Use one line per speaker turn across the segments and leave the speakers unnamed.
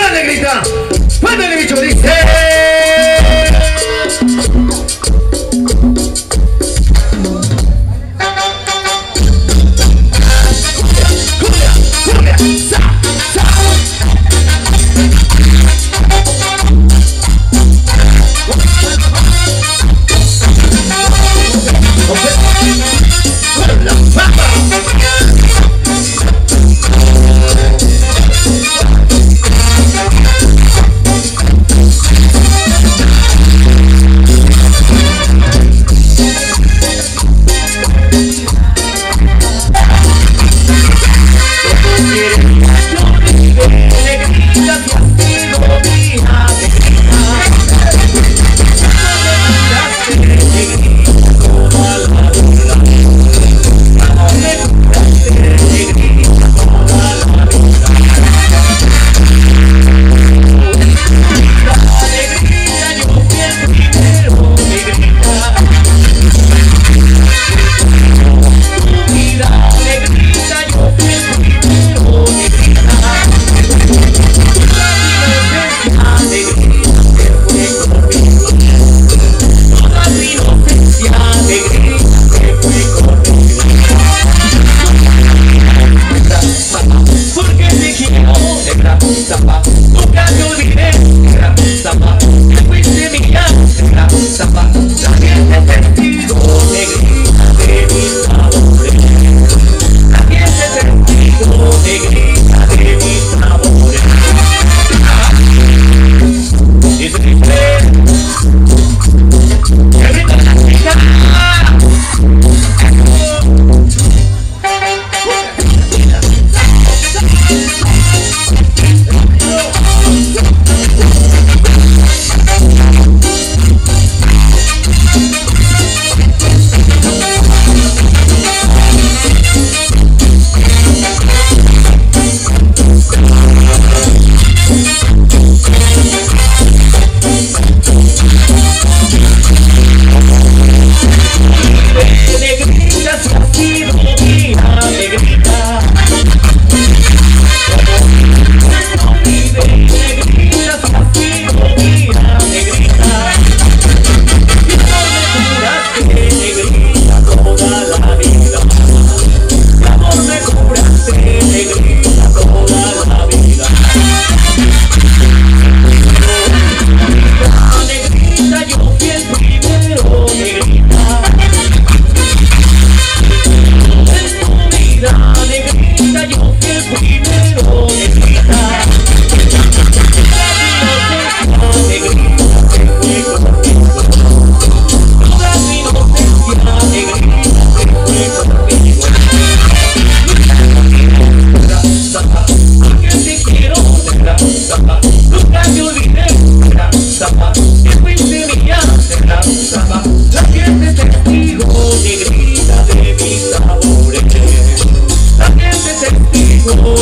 ¡Dale, grita! ¡Mándale, bicho! ¡Dice!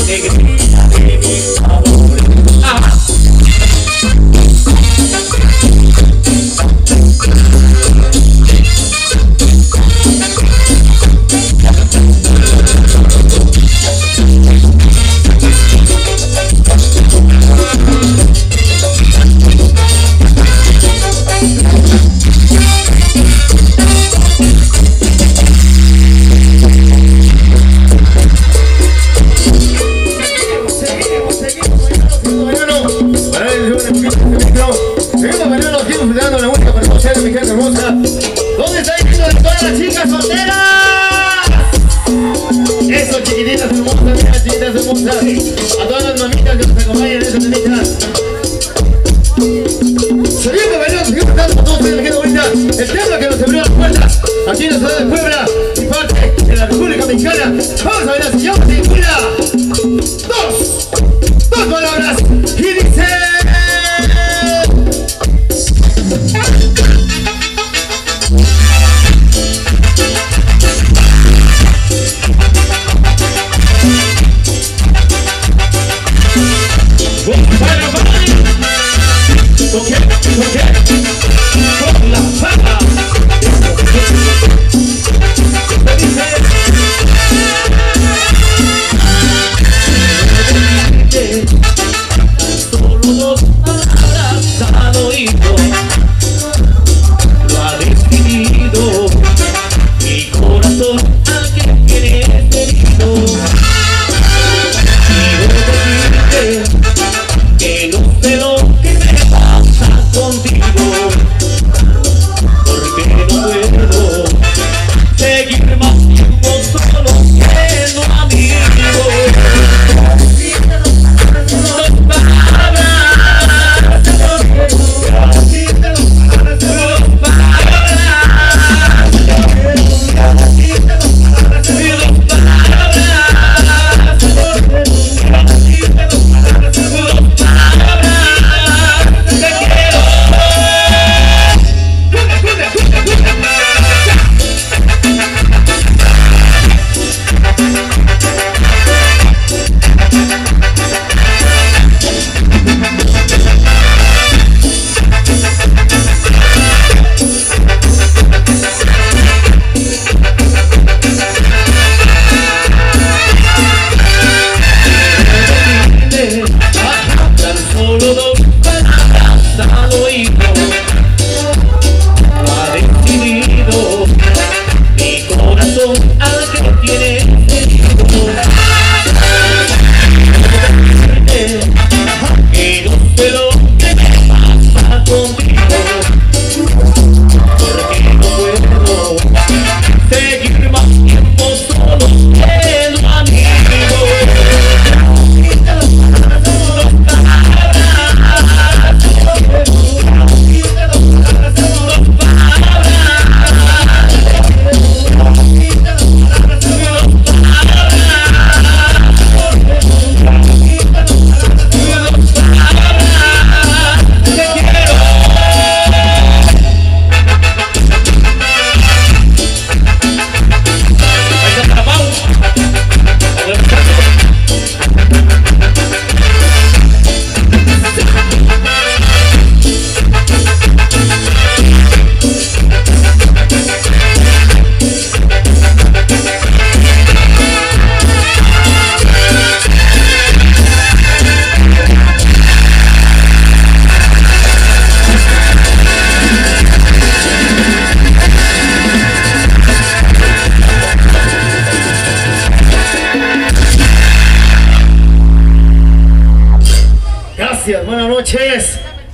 niggas.
chiquitas hermosas, mira chiquitas hermosas. A todas las mamitas que nos acompañan en esta nenita. Señor compañero, señor tanto, todos en el que ahorita. El tema que nos abrió las puertas aquí en la ciudad de Puebla y parte de la República Mexicana. Vamos a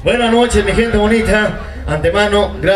Buenas noches, mi gente bonita. Antemano, gracias.